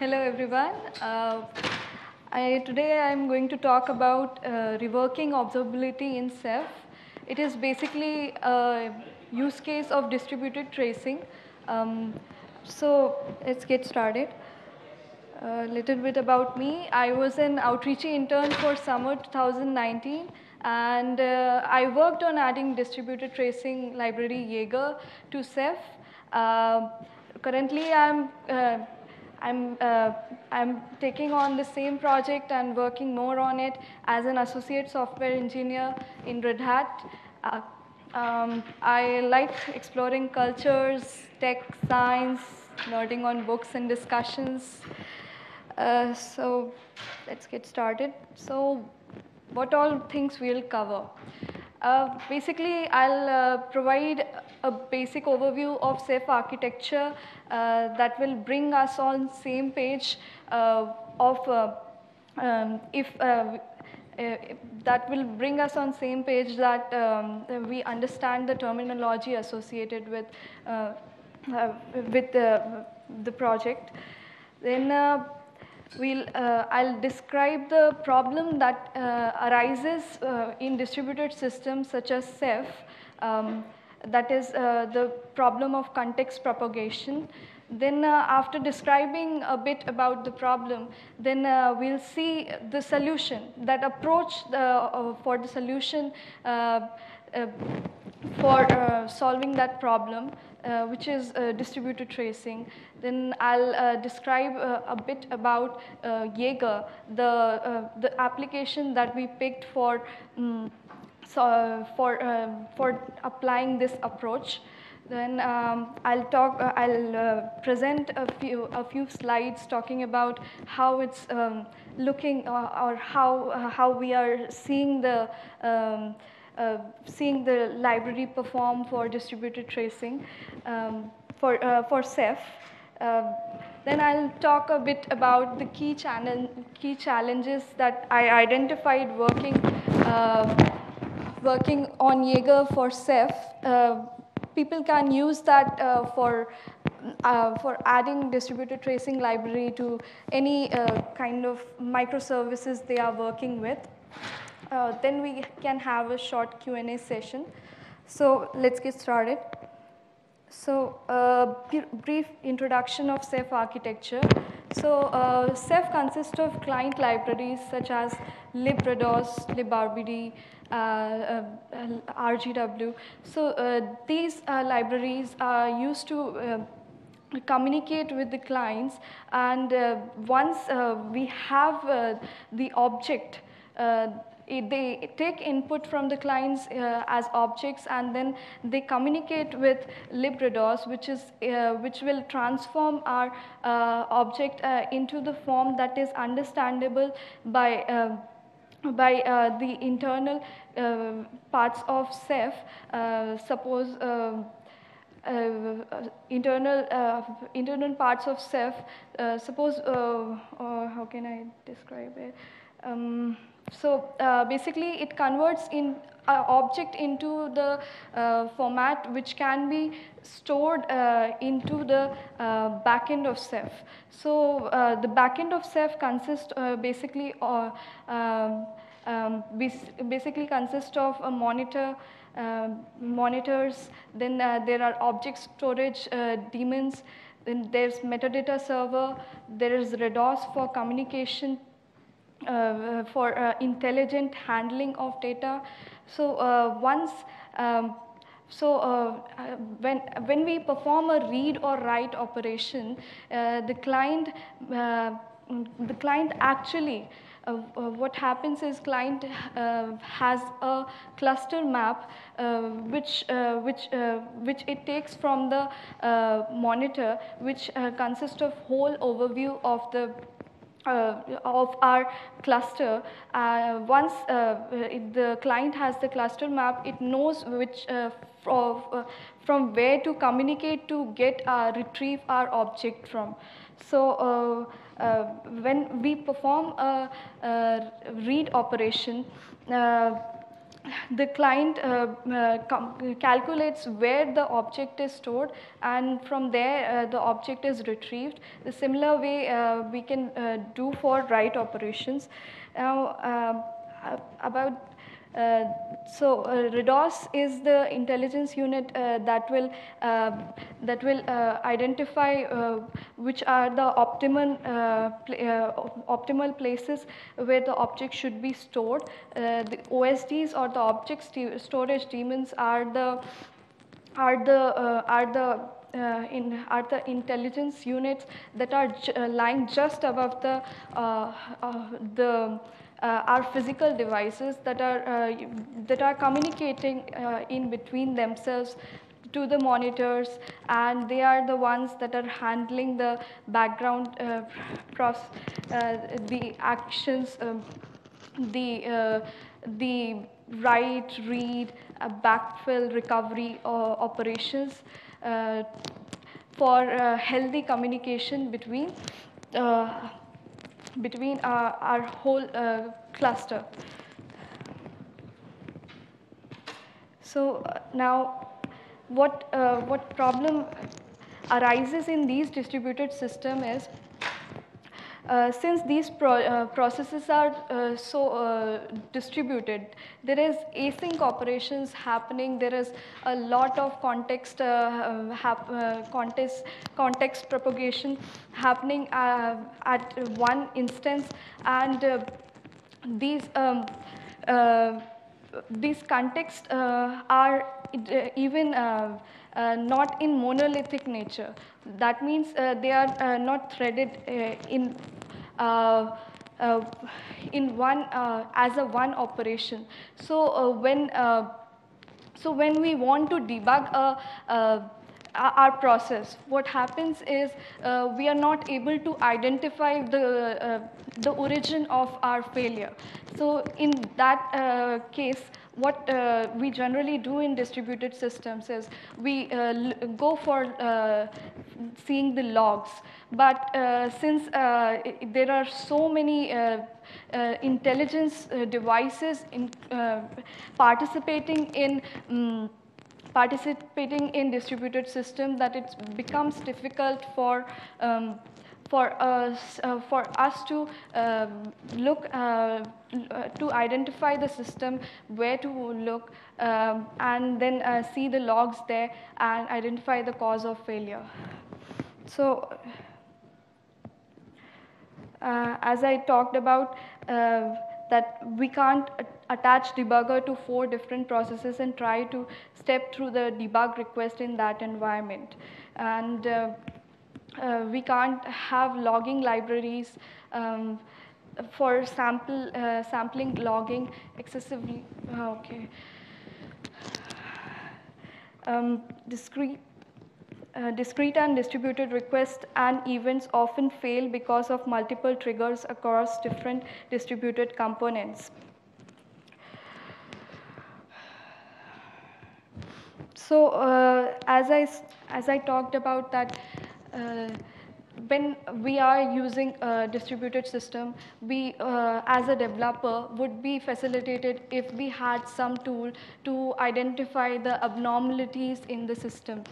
Hello everyone. Uh, I, today I am going to talk about uh, reworking observability in Ceph. It is basically a use case of distributed tracing. Um, so let's get started. A little bit about me. I was an outreachy intern for summer 2019 and uh, I worked on adding distributed tracing library Jaeger to Ceph. Uh, currently I'm uh, I'm, uh, I'm taking on the same project and working more on it as an associate software engineer in Red Hat. Uh, um, I like exploring cultures, tech, science, nerding on books and discussions. Uh, so let's get started. So what all things we'll cover? Uh, basically, I'll uh, provide a basic overview of Ceph architecture uh, that will bring us on same page uh, of uh, um, if uh, that will bring us on same page that um, we understand the terminology associated with with the, the project. Then we'll, uh, I'll describe the problem that uh, arises uh, in distributed systems such as Ceph. Um, that is uh, the problem of context propagation. Then uh, after describing a bit about the problem, then uh, we'll see the solution, that approach for the solution for solving that problem. Uh, which is uh, distributed tracing. Then I'll uh, describe a bit about Jaeger, the, the application that we picked for, um, so, for, for applying this approach. Then um, I'll talk. Uh, I'll uh, present a few a few slides talking about how it's um, looking uh, or how how we are seeing the um, uh, seeing the library perform for distributed tracing um, for, uh, for Ceph. Uh, then I'll talk a bit about the key, channel, key challenges that I identified working, uh, working on Jaeger for Ceph. Uh, people can use that uh, for, for adding distributed tracing library to any kind of microservices they are working with. Uh, then we can have a short Q&A session. So let's get started. So uh, brief introduction of Ceph architecture. So uh, Ceph consists of client libraries such as librados, libRBD, uh, uh, RGW. So uh, these libraries are used to communicate with the clients and once we have the object they take input from the clients uh, as objects and then they communicate with librados, which, is, uh, which will transform our uh, object uh, into the form that is understandable by uh, by uh, the internal parts of Ceph, suppose uh, internal uh, internal parts of Ceph. Uh, suppose, how can I describe it? Um, so uh, basically it converts in uh, object into the uh, format which can be stored uh, into the uh, backend of Ceph. So uh, the backend of Ceph consists basically um, um, basically consists of a monitor, monitors, then there are object storage daemons, then there's metadata server, there is RADOS for communication uh, for uh, intelligent handling of data. So uh, once um, so uh, when, when we perform a read or write operation, uh, the client uh, the client actually what happens is client has a cluster map which which which it takes from the monitor which consists of whole overview of the uh, of our cluster. Uh, once uh, the client has the cluster map, it knows which of, uh, from where to communicate to get uh, retrieve our object from. So uh, when we perform a, a read operation, the client uh, uh, calculates where the object is stored and from there uh, the object is retrieved. The similar way uh, we can uh, do for write operations. Now um, about uh, so uh, RADOS is the intelligence unit uh, that will that will identify which are the optimal optimal places where the object should be stored. the OSDs or the object st storage daemons are the are the are the uh, in, are the intelligence units that are uh, lying just above the, uh, the uh, are physical devices that are, uh, that are communicating uh, in between themselves to the monitors and they are the ones that are handling the background uh, process, uh, the actions, um, the, uh, the write, read, backfill, recovery operations for healthy communication between between our, our whole uh, cluster. So uh, now what, uh, what problem arises in these distributed system is uh, since these pro uh, processes are uh, so uh, distributed, there is async operations happening. There is a lot of context, uh, context, context propagation happening at one instance, and these um, these contexts are even not in monolithic nature. That means uh, they are uh, not threaded uh, in uh, uh, in one uh, as a one operation. So when so when we want to debug a our process. What happens is uh, we are not able to identify the, uh, the origin of our failure. So in that uh, case, what uh, we generally do in distributed systems is we uh, go for uh, seeing the logs. But uh, since there are so many intelligence devices in, participating in um, participating in distributed system that it becomes difficult for um, for us, uh, for us to um, look, uh, to identify the system, where to look, um, and then uh, see the logs there and identify the cause of failure. So, uh, as I talked about, uh, that we can't attach debugger to four different processes and try to step through the debug request in that environment. And uh, we can't have logging libraries um, for sample uh, sampling logging excessively. Uh, okay. Um, discrete. Uh, discrete and distributed requests and events often fail because of multiple triggers across different distributed components. So uh, as I as I talked about that when we are using a distributed system, we uh, as a developer would be facilitated if we had some tool to identify the abnormalities in the system.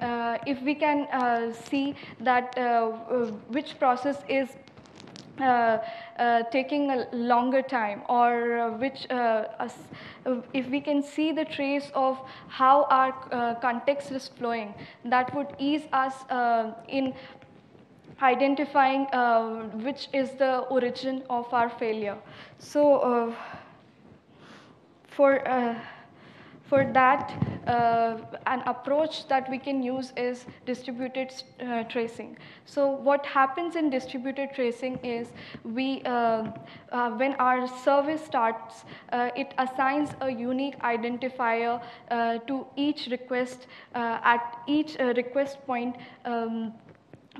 Uh, if we can uh, see that uh, uh, which process is uh, uh, taking a longer time or uh, which uh, uh, if we can see the trace of how our uh, context is flowing that would ease us in identifying which is the origin of our failure. So for for that, uh, an approach that we can use is distributed uh, tracing. So what happens in distributed tracing is we, uh, uh when our service starts, uh, it assigns a unique identifier uh, to each request at each request point um,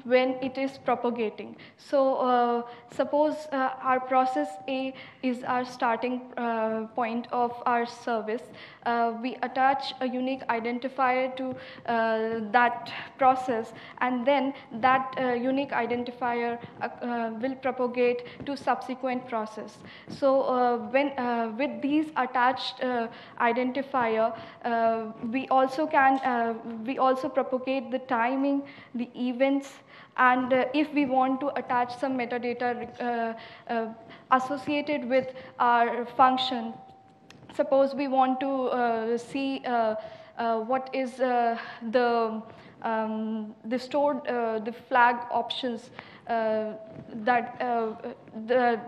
when it is propagating. So uh, suppose uh, our process A is our starting uh, point of our service. Uh, we attach a unique identifier to uh, that process and then that uh, unique identifier will propagate to subsequent process. So when with these attached identifier, we also can we also propagate the timing, the events, and uh, if we want to attach some metadata uh, uh, associated with our function, suppose we want to uh, see uh, what is the, um, the stored, the flag options that the,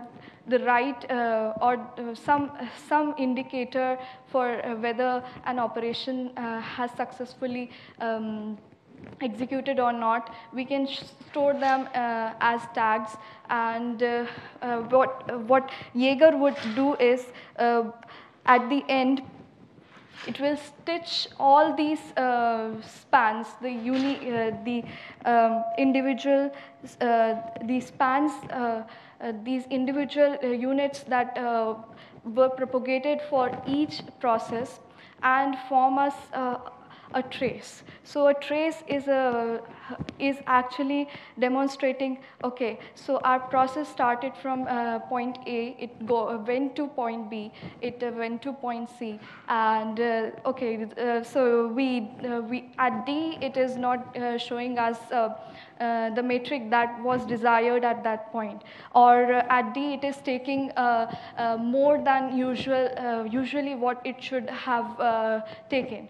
the right uh, or some, some indicator for whether an operation uh, has successfully um, executed or not, we can store them uh, as tags. And uh, uh, what, what Jaeger would do is, uh, at the end, it will stitch all these uh, spans, the uni, uh, the um, individual, the spans, these individual units that were propagated for each process and form us a trace. So a trace is, a, is actually demonstrating, okay, so our process started from uh, point A, it go, went to point B, it uh, went to point C, and uh, okay, uh, so we, uh, we, at D, it is not uh, showing us uh, the metric that was desired at that point. Or uh, at D, it is taking uh, more than usual, usually what it should have taken.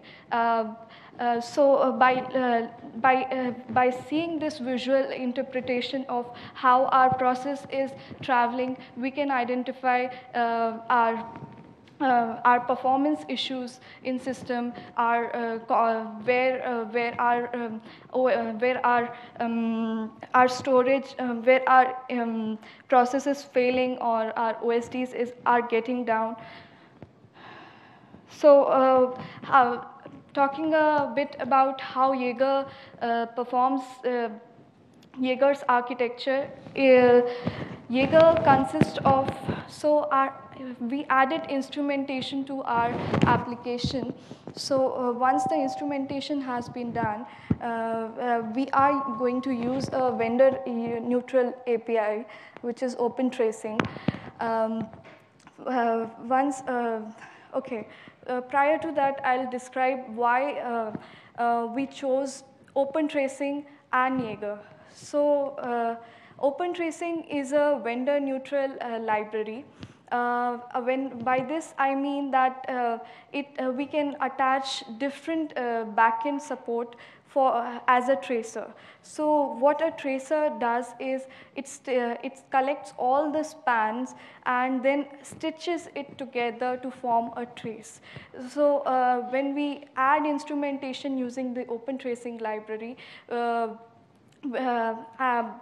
Uh, so uh, by, uh, by, by seeing this visual interpretation of how our process is traveling, we can identify our uh, our performance issues in system are uh, where uh, where our um, where our um, our storage where our um, process is failing or our OSDs is are getting down. So how talking a bit about how Jaeger uh, performs uh, Jaeger's architecture. Uh, Jaeger consists of, so our, we added instrumentation to our application. So uh, once the instrumentation has been done, uh, uh, we are going to use a vendor neutral API, which is open tracing. Um, once, okay, uh, prior to that, I'll describe why uh, uh, we chose open tracing and Jaeger. So open tracing is a vendor neutral library. Uh, when by this I mean that uh, it uh, we can attach different backend support for, uh, as a tracer. So what a tracer does is uh, it collects all the spans and then stitches it together to form a trace. So uh, when we add instrumentation using the open tracing library, uh, uh um,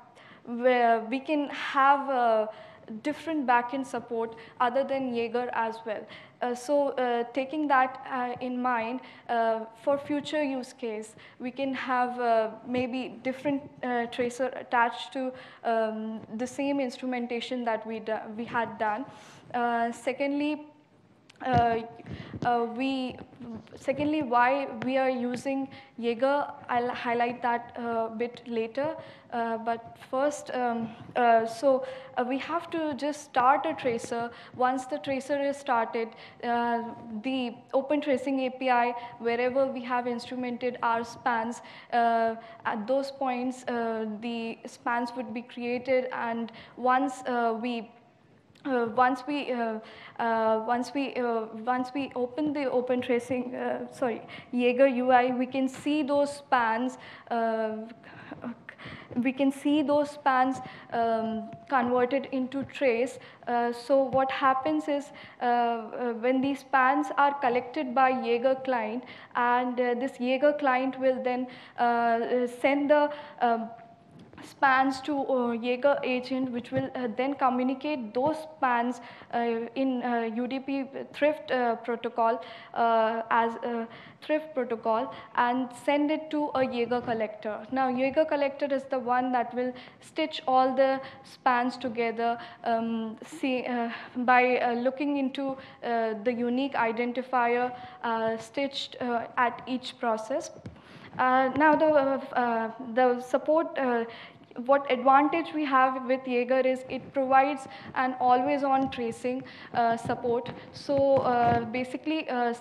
we can have different backend support other than Jaeger as well. Uh, so uh, taking that uh, in mind, uh, for future use case, we can have uh, maybe different uh, tracer attached to um, the same instrumentation that we, we had done. secondly, we, secondly, why we are using Jaeger, I'll highlight that a uh, bit later. Uh, but first, um, uh, so uh, we have to just start a tracer. Once the tracer is started, the Open Tracing API, wherever we have instrumented our spans, at those points, the spans would be created. And once we uh, once we uh, uh, once we uh, once we open the open tracing uh, sorry Jaeger UI we can see those spans uh, we can see those spans um, converted into trace. so what happens is when these spans are collected by Jaeger client and this Jaeger client will then send the um, spans to uh, Jaeger agent, which will uh, then communicate those spans uh, in UDP uh, thrift uh, protocol uh, as thrift protocol and send it to a Jaeger collector. Now, Jaeger collector is the one that will stitch all the spans together um, see, by looking into the unique identifier stitched at each process. Uh, now the, uh, the support uh, what advantage we have with Jaeger is it provides an always-on tracing uh, support. So uh, basically, uh,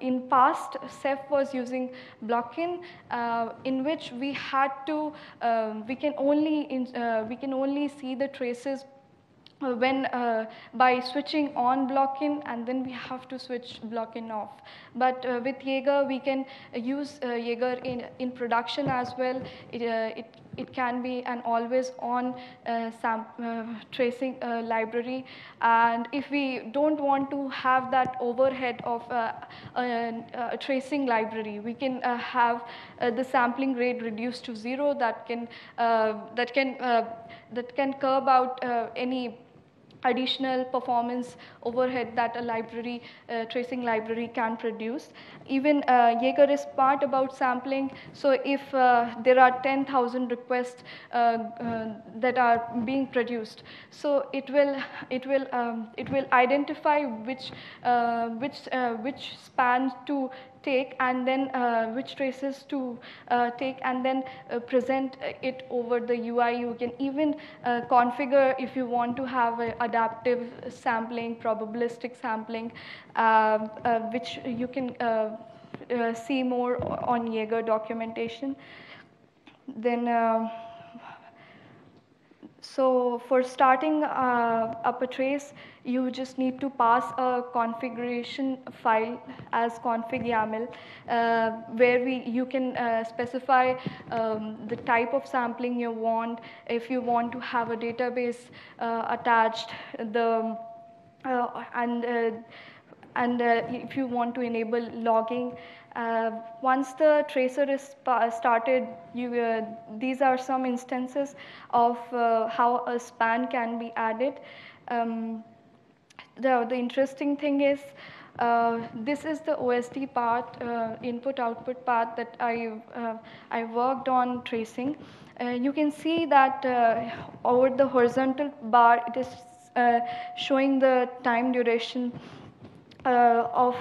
in past, Ceph was using Blkin, in which we had to, we can only in, we can only see the traces uh, when uh, by switching on Blkin and then we have to switch Blkin off. But uh, with Jaeger, we can use uh, Jaeger in, in production as well. It, uh, it, it can be an always on uh, uh tracing uh, library. And if we don't want to have that overhead of uh, a, tracing library, we can have the sampling rate reduced to zero that can, that can, that can curb out any additional performance overhead that a library, uh, tracing library can produce. Even uh, Jaeger is smart about sampling, so if uh, there are 10,000 requests uh, uh, that are being produced, so it will, it will, um, it will identify which, uh, which, which span to take and then uh, which traces to uh, take and then uh, present it over the UI. You can even uh, configure if you want to have adaptive sampling, probabilistic sampling, um, uh, which you can uh, see more on Jaeger documentation. Then so for starting uh, up a trace, you just need to pass a configuration file as config YAML, uh, where we, you can uh, specify um, the type of sampling you want, if you want to have a database uh, attached, the, uh, and, uh, and if you want to enable logging, uh, once the tracer is started, you, uh, these are some instances of uh, how a span can be added. Um, the, the interesting thing is, uh, this is the OSD part, uh, input-output part that I, uh, I worked on tracing. you can see that over the horizontal bar, it is showing the time duration of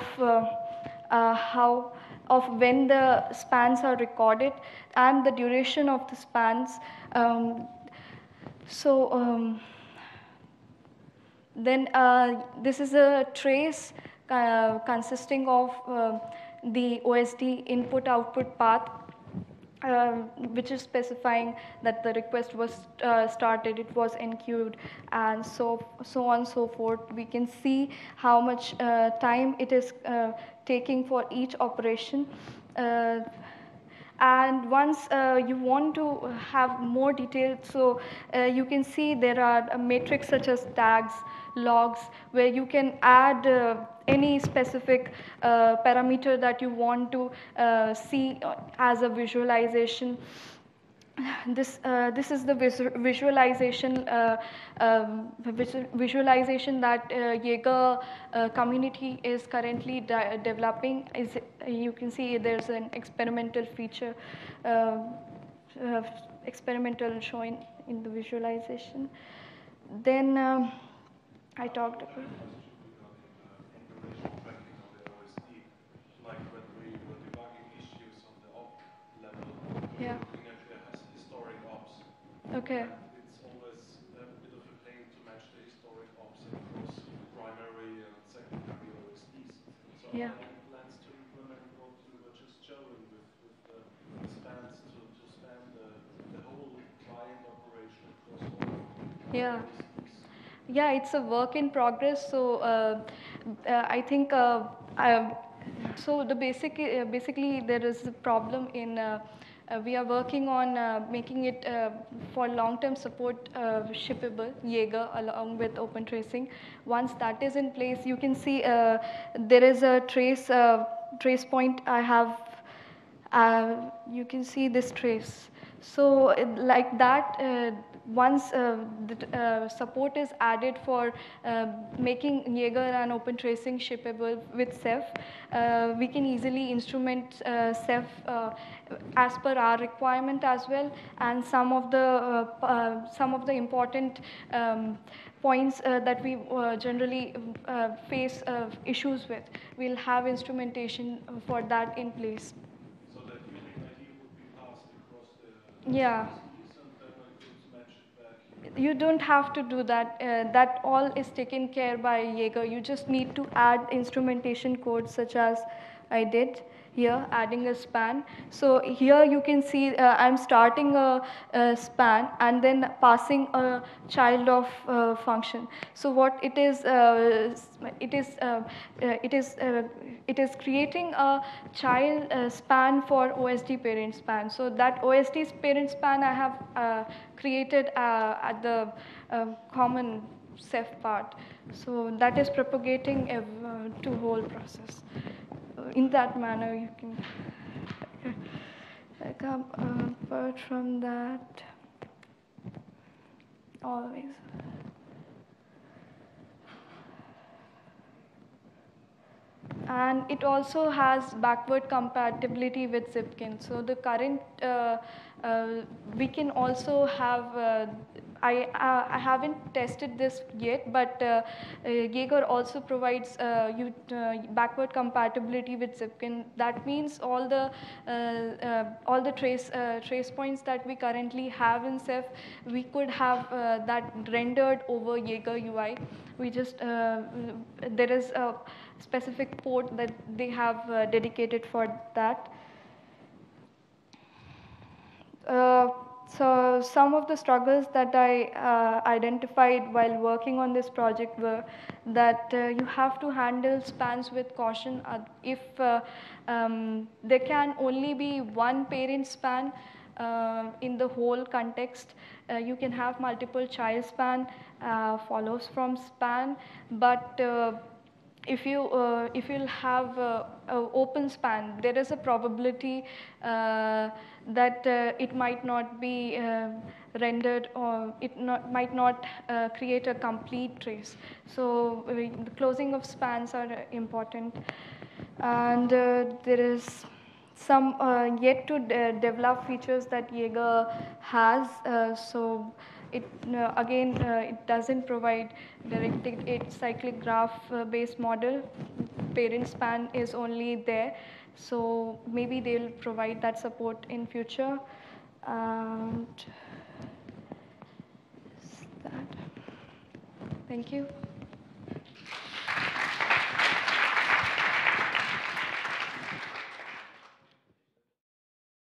how of when the spans are recorded and the duration of the spans. Um, so um, then uh, this is a trace uh, consisting of uh, the OSD input-output path uh, which is specifying that the request was uh, started, it was enqueued, and so, so on so forth. We can see how much uh, time it is uh, taking for each operation. Uh, and once uh, you want to have more detail, so you can see there are a matrix such as tags, logs where you can add uh, any specific uh, parameter that you want to uh, see as a visualization. This, uh, this is the visualization uh, um, visualization that Jaeger community is currently de developing. Is you can see there's an experimental feature, experimental showing in the visualization. Then um, I talked about. Yeah. Okay. It's always a bit of a pain to match the historic ops across primary and secondary OSDs. So yeah. plans to implement what you were just showing with, with the spans to, to span the, the whole client operation across all yeah yeah, it's a work in progress. So uh, uh, I think uh, I, so. The basic uh, basically there is a problem in. We are working on making it for long-term support shippable, Jaeger, along with open tracing. Once that is in place, you can see there is a trace trace point I have. you can see this trace. So like that, uh, once uh, the uh, support is added for uh, making Jaeger and open tracing shippable with Ceph, uh, we can easily instrument uh, Ceph uh, as per our requirement as well, and some of the some of the important um, points that we generally face issues with, we'll have instrumentation for that in place. So that would be passed across the yeah you don't have to do that. Uh, that all is taken care by Jaeger. You just need to add instrumentation codes such as I did here adding a span. So here you can see uh, I'm starting a, a, span and then passing a child of uh, function. So what it is, uh, it is, uh, uh, it is, uh, it is creating a child span for OSD parent span. So that OSD parent span I have created at the common Ceph part. So that is propagating to whole process in that manner you can come apart from that always and it also has backward compatibility with Zipkin. So the current, uh, uh, we can also have uh, I, uh, I haven't tested this yet, but uh, uh, Jaeger also provides uh, uh, backward compatibility with Zipkin. That means all the uh, all the trace trace points that we currently have in Ceph, we could have that rendered over Jaeger UI. We just there is a specific port that they have dedicated for that. So some of the struggles that I uh, identified while working on this project were that uh, you have to handle spans with caution. Uh, if uh, um, there can only be one parent span uh, in the whole context, uh, you can have multiple child span follows from span, but if you uh, if you'll have uh, open span, there is a probability uh, that uh, it might not be uh, rendered or it not, might not uh, create a complete trace. So the closing of spans are important, and there is some yet to de develop features that Jaeger has. so it uh, again uh, it doesn't provide directed cyclic graph uh, based model parent span is only there so maybe they'll provide that support in future. And that thank you